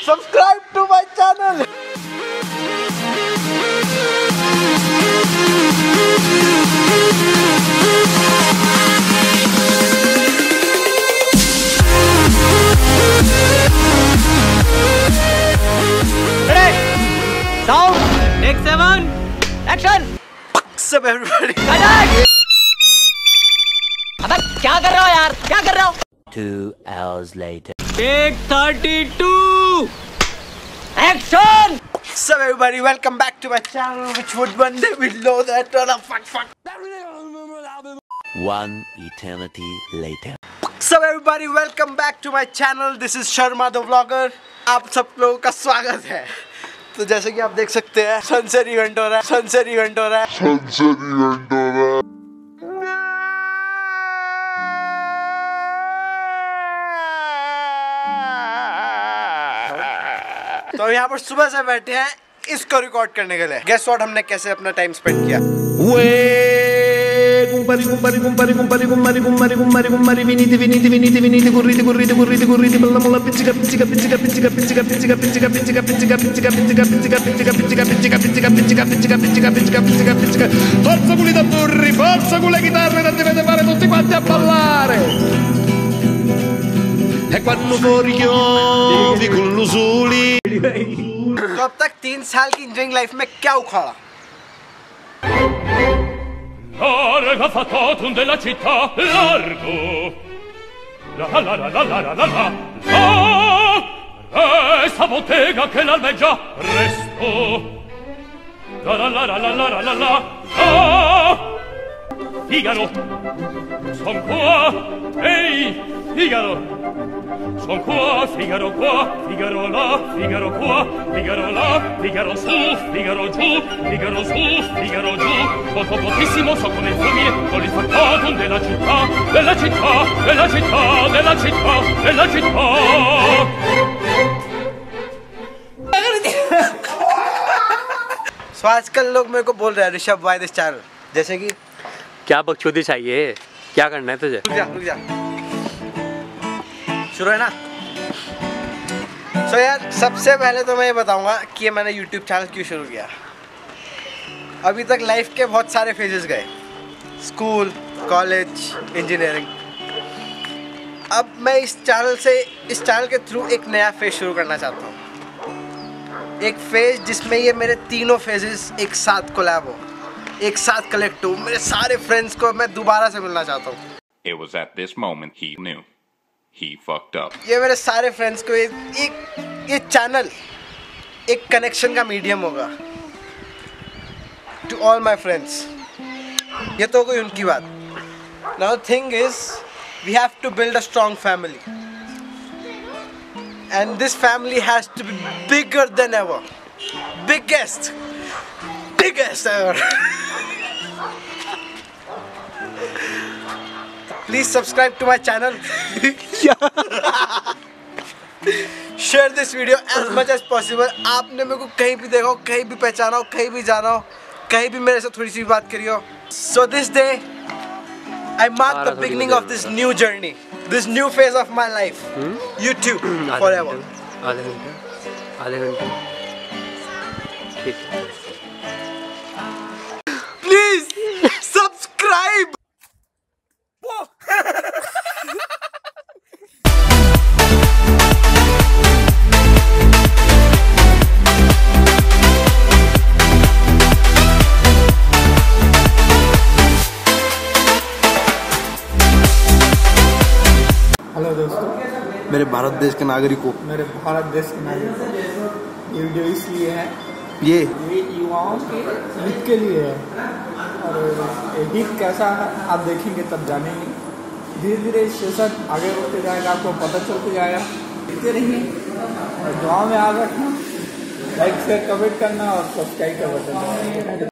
Subscribe to my channel. Sound take seven action What's up everybody? अबे क्या कर रहे हो यार क्या कर रहे हो Two hours later. Take thirty two action What's up everybody? Welcome back to my channel which would one day we know that oh, fuck fuck. One eternity later. What's up everybody? Welcome back to my channel. This is Sharma the vlogger. आप सब लोगों का स्वागत है तो जैसे कि आप देख सकते हैं सनसेट इवेंट हो रहा है सनसेट इवेंट हो रहा है तो यहाँ पर सुबह से बैठे हैं इसको रिकॉर्ड करने के लिए गेस व्हाट हमने कैसे अपना टाइम स्पेंड किया Forza Gulli d'Azzurri, forza con le chitarre, non dovete fare tutti quanti a ballare. E quando fuori chiovi con l'usuli तो अब तक तीन साल की इंजीनियरिंग लाइफ में क्या उखाड़ा La rega fatatum della città largo. La la la la la la la la la. La resta bottega che l'albeggia resto. La la la la la la la la la. La Figaro. Son qua. Ehi, Figaro. Son qua, Figaro qua, Figaro là, Figaro qua, Figaro là, Figaro su, Figaro giù, Figaro su, Figaro giù. Poco potissimo so come fulmine, con il faccatum della città, della città, della città, della città, della città. सो आजकल लोग मेरे को बोल रहे हैं Rishabh why this channel जैसे कि क्या बकचोदी चाहिए क्या करना है तुझे रुक जा रुक जा शुरू है ना? सो so यार, सबसे पहले तो मैं ये बताऊँगा कि मैंने यूट्यूब चैनल क्यों शुरू किया? अभी तक लाइफ के बहुत सारे फेजेस गए। स्कूल कॉलेज इंजीनियरिंग अब मैं इस चैनल से, इस चैनल के थ्रू एक नया फ़ेज़ शुरू करना चाहता हूँ। एक फ़ेज़ जिसमें ये मेरे तीनों फेजेस एक साथ कोलैब हो। एक साथ कलेक्ट हो। मेरे सारे फ्रेंड्स को मैं दोबारा से मिलना चाहता हूँ। It was at this moment he knew. He fucked up. ये मेरे सारे फ्रेंड्स को एक एक, ये चैनल एक कनेक्शन का मीडियम होगा। टू ऑल माई फ्रेंड्स ये तो कोई उनकी बात। Now thing is we have to build a strong family and this family has to be bigger than ever biggest biggest ever please subscribe to my channel share this video as much as possible आपने मेरे को कहीं भी देखा हो कहीं भी पहचाना हो कहीं भी जाना हो कहीं भी मेरे से थोड़ी सी बात करी हो। So this day I mark the beginning of this new journey this new phase of my life YouTube forever आधे घंटे आधे घंटे। ठीक है। हेलो दोस्तों। मेरे भारत देश के नागरिकों। मेरे भारत देश के नागरिक। ये वीडियो इसलिए है ये। ये युवाओं के हित के लिए है। और हित कैसा है आप देखेंगे तब जानेंगे। धीरे धीरे सेशन आगे बढ़ते जाएगा आपको पता चलते जाएगा। देखते रहिए। और दुआ में याद रखना। लाइक शेयर कमेंट करना और सब्सक्राइब का बटन।